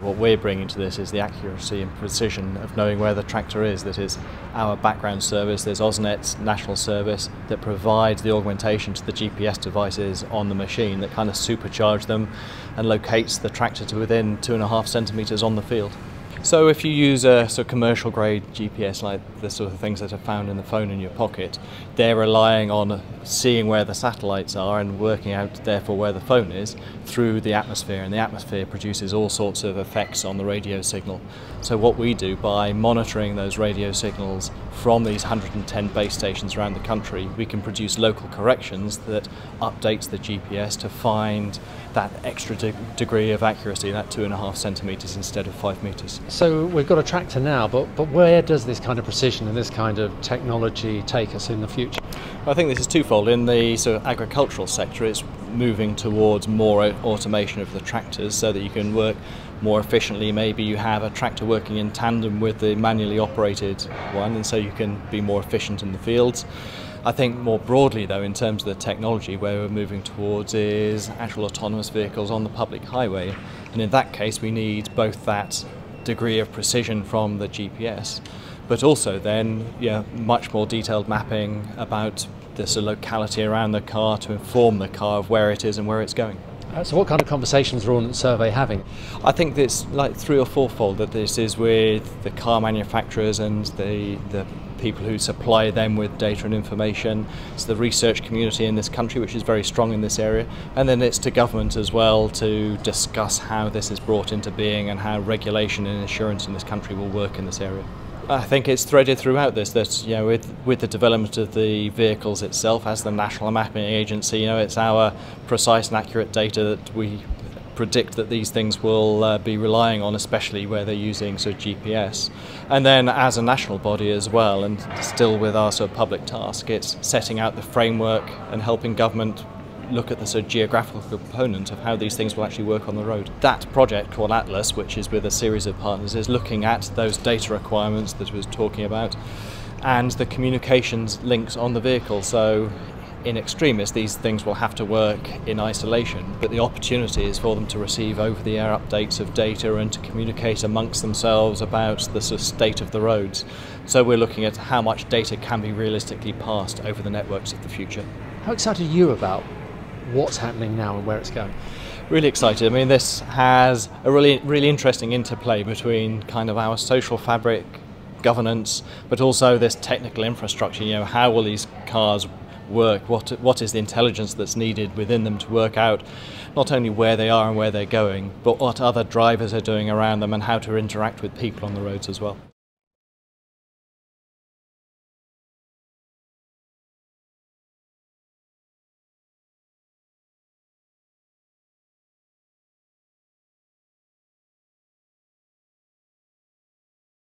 What we're bringing to this is the accuracy and precision of knowing where the tractor is. That is our background service, there's OS Net's national service that provides the augmentation to the GPS devices on the machine that kind of supercharge them and locates the tractor to within two and a half centimetres on the field. So if you use a sort of commercial grade GPS like the sort of things that are found in the phone in your pocket, they're relying on seeing where the satellites are and working out therefore where the phone is through the atmosphere and the atmosphere produces all sorts of effects on the radio signal. So what we do by monitoring those radio signals from these 110 base stations around the country, we can produce local corrections that updates the GPS to find that extra de degree of accuracy, that two and a half centimetres instead of five metres. So we've got a tractor now, but, but where does this kind of precision and this kind of technology take us in the future? I think this is twofold. In the sort of agricultural sector, it's moving towards more automation of the tractors so that you can work more efficiently. Maybe you have a tractor working in tandem with the manually operated one, and so you can be more efficient in the fields. I think more broadly, though, in terms of the technology, where we're moving towards is actual autonomous vehicles on the public highway. And in that case, we need both that degree of precision from the GPS, but also then yeah, much more detailed mapping about the locality around the car to inform the car of where it is and where it's going. Uh, so, what kind of conversations are Ordnance Survey having? I think it's like three or fourfold that this is with the car manufacturers and the, the people who supply them with data and information. It's the research community in this country, which is very strong in this area. And then it's to government as well to discuss how this is brought into being and how regulation and insurance in this country will work in this area. I think it's threaded throughout this that you know with with the development of the vehicles itself as the national mapping agency, you know it's our precise and accurate data that we predict that these things will uh, be relying on, especially where they're using sort of GPS. And then as a national body as well, and still with our sort of public task, it's setting out the framework and helping government look at the sort of geographical component of how these things will actually work on the road. That project called Atlas, which is with a series of partners, is looking at those data requirements that I was talking about and the communications links on the vehicle. So in extremis, these things will have to work in isolation, but the opportunity is for them to receive over the air updates of data and to communicate amongst themselves about the sort of state of the roads. So we're looking at how much data can be realistically passed over the networks of the future. How excited are you about what's happening now and where it's going? Really excited. I mean, this has a really, really interesting interplay between kind of our social fabric, governance, but also this technical infrastructure. You know, how will these cars work? What what is the intelligence that's needed within them to work out not only where they are and where they're going, but what other drivers are doing around them and how to interact with people on the roads as well.